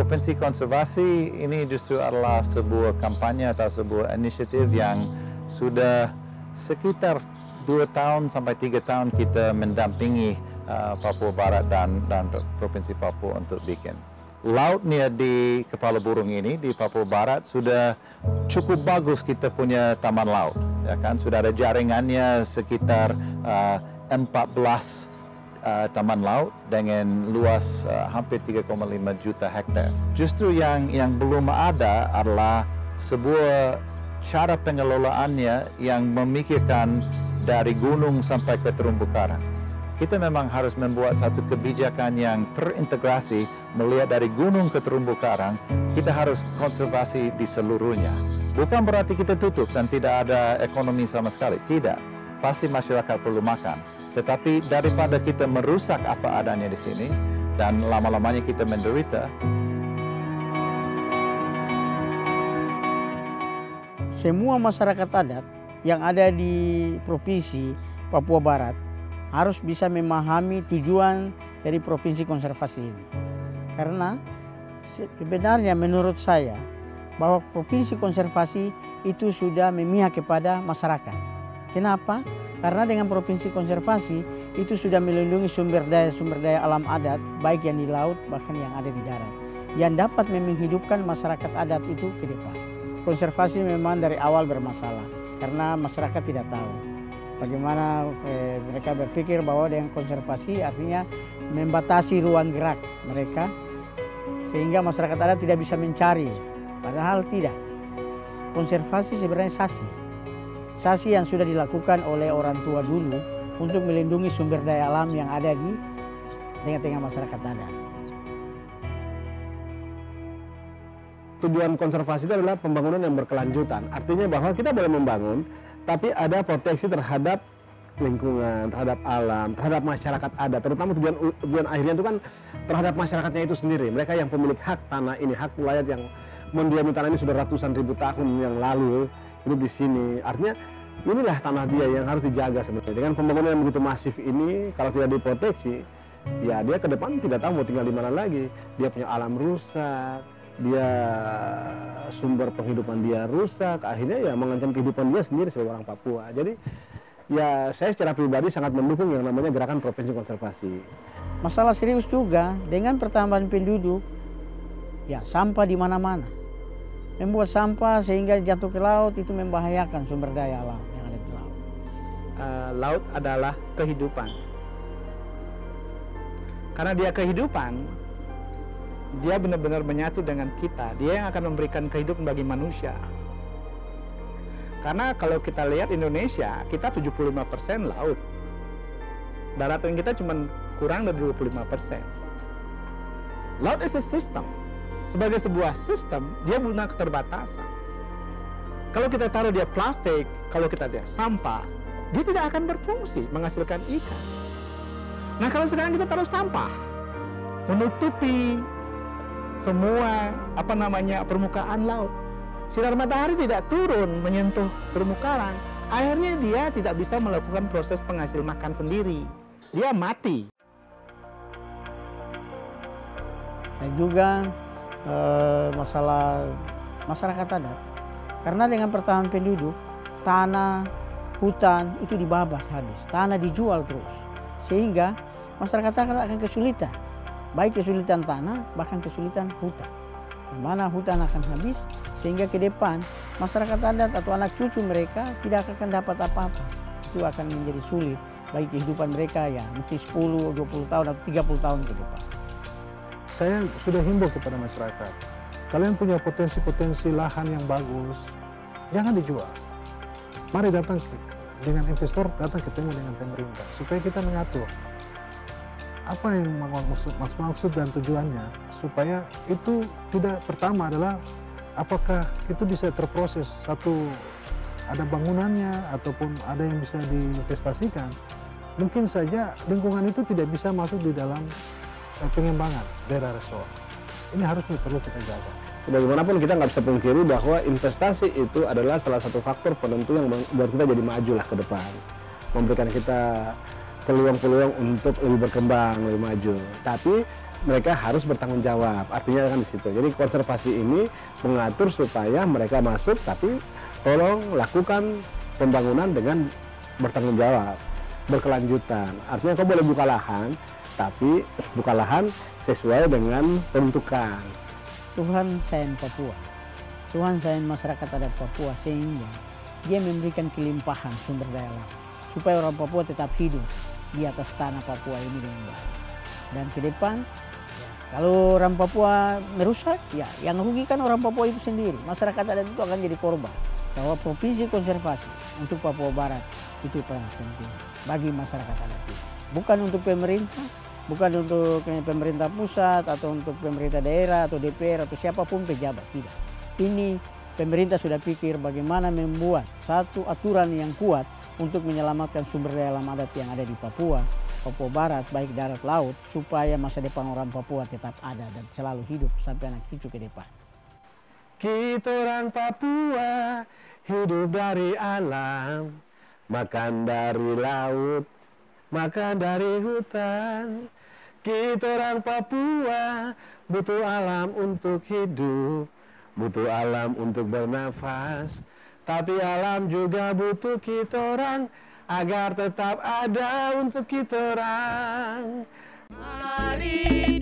Provinsi Konservasi ini justru adalah sebuah kampanye atau sebuah inisiatif yang sudah sekitar dua tahun sampai tiga tahun kita mendampingi uh, Papua Barat dan, dan Provinsi Papua untuk bikin. Lautnya di Kepala Burung ini di Papua Barat sudah cukup bagus kita punya taman laut, ya kan? Sudah ada jaringannya sekitar uh, 14 uh, taman laut dengan luas uh, hampir 3,5 juta hektar. Justru yang yang belum ada adalah sebuah cara pengelolaannya yang memikirkan dari gunung sampai ke terumbu karang. Kita memang harus membuat satu kebijakan yang terintegrasi melihat dari gunung ke terumbu karang. Kita harus konservasi di seluruhnya. Bukan berarti kita tutup dan tidak ada ekonomi sama sekali. Tidak. Pasti masyarakat perlu makan tetapi daripada kita merusak apa adanya di sini dan lama-lamanya kita menderita. Semua masyarakat adat yang ada di provinsi Papua Barat harus bisa memahami tujuan dari provinsi konservasi ini. Karena sebenarnya menurut saya bahwa provinsi konservasi itu sudah memihak kepada masyarakat. Kenapa? Karena dengan provinsi konservasi itu sudah melindungi sumber daya-sumber daya alam adat baik yang di laut bahkan yang ada di darat yang dapat menghidupkan masyarakat adat itu ke depan. Konservasi memang dari awal bermasalah karena masyarakat tidak tahu bagaimana eh, mereka berpikir bahwa dengan konservasi artinya membatasi ruang gerak mereka sehingga masyarakat adat tidak bisa mencari padahal tidak. Konservasi sebenarnya sasi sasi yang sudah dilakukan oleh orang tua dulu untuk melindungi sumber daya alam yang ada di tengah-tengah masyarakat adat. Tujuan konservasi itu adalah pembangunan yang berkelanjutan. Artinya bahwa kita boleh membangun, tapi ada proteksi terhadap lingkungan, terhadap alam, terhadap masyarakat adat. Terutama tujuan tujuan akhirnya itu kan terhadap masyarakatnya itu sendiri. Mereka yang pemilik hak tanah ini, hak wilayah yang mendiami tanah ini sudah ratusan ribu tahun yang lalu hidup di sini. Artinya inilah tanah dia yang harus dijaga sebenarnya. Dengan pembangunan yang begitu masif ini, kalau tidak diproteksi, ya dia ke depan tidak tahu mau tinggal di mana lagi. Dia punya alam rusak, dia sumber penghidupan dia rusak, akhirnya ya mengancam kehidupan dia sendiri sebagai orang Papua. Jadi ya saya secara pribadi sangat mendukung yang namanya gerakan provinsi konservasi. Masalah serius juga dengan pertambahan penduduk, ya sampah di mana-mana membuat sampah sehingga jatuh ke laut itu membahayakan sumber daya alam yang ada di laut. Uh, laut adalah kehidupan. Karena dia kehidupan, dia benar-benar menyatu dengan kita. Dia yang akan memberikan kehidupan bagi manusia. Karena kalau kita lihat Indonesia, kita 75% laut. Daratan kita cuma kurang dari 25%. Laut is a system sebagai sebuah sistem, dia punya keterbatasan. Kalau kita taruh dia plastik, kalau kita dia sampah, dia tidak akan berfungsi menghasilkan ikan. Nah kalau sekarang kita taruh sampah, menutupi semua apa namanya permukaan laut. Sinar matahari tidak turun menyentuh terumbu karang, akhirnya dia tidak bisa melakukan proses penghasil makan sendiri. Dia mati. Dan juga eh, masalah masyarakat adat. Karena dengan pertahanan penduduk, tanah, hutan itu dibabas habis. Tanah dijual terus. Sehingga masyarakat adat akan kesulitan. Baik kesulitan tanah, bahkan kesulitan hutan. Di mana hutan akan habis, sehingga ke depan masyarakat adat atau anak cucu mereka tidak akan dapat apa-apa. Itu akan menjadi sulit bagi kehidupan mereka ya mungkin 10, 20 tahun atau 30 tahun ke depan saya sudah himbau kepada masyarakat, kalian punya potensi-potensi lahan yang bagus, jangan dijual. Mari datang dengan investor, datang ketemu dengan pemerintah, supaya kita mengatur apa yang maksud, maksud dan tujuannya, supaya itu tidak pertama adalah apakah itu bisa terproses satu ada bangunannya ataupun ada yang bisa diinvestasikan mungkin saja lingkungan itu tidak bisa masuk di dalam pengembangan daerah resort. Ini harus perlu kita jaga. Bagaimanapun kita nggak bisa pungkiri bahwa investasi itu adalah salah satu faktor penentu yang membuat kita jadi maju lah ke depan. Memberikan kita peluang-peluang untuk lebih berkembang, lebih maju. Tapi mereka harus bertanggung jawab. Artinya kan di situ. Jadi konservasi ini mengatur supaya mereka masuk, tapi tolong lakukan pembangunan dengan bertanggung jawab, berkelanjutan. Artinya kau boleh buka lahan, tapi buka lahan sesuai dengan peruntukan. Tuhan sayang Papua. Tuhan sayang masyarakat adat Papua sehingga dia memberikan kelimpahan sumber daya alam supaya orang Papua tetap hidup di atas tanah Papua ini dengan baik. Dan ke depan, ya, kalau orang Papua merusak, ya yang rugi kan orang Papua itu sendiri. Masyarakat adat itu akan jadi korban. Bahwa provinsi konservasi untuk Papua Barat itu sangat penting bagi masyarakat adat itu. Bukan untuk pemerintah, bukan untuk pemerintah pusat atau untuk pemerintah daerah atau DPR atau siapa pun pejabat tidak. Ini pemerintah sudah pikir bagaimana membuat satu aturan yang kuat untuk menyelamatkan sumber daya alam adat yang ada di Papua, Papua Barat, baik darat laut, supaya masa depan orang Papua tetap ada dan selalu hidup sampai anak cucu ke depan. Kita orang Papua hidup dari alam, makan dari laut, makan dari hutan. Kita orang Papua butuh alam untuk hidup, butuh alam untuk bernafas, tapi alam juga butuh kita orang agar tetap ada untuk kita orang. Mari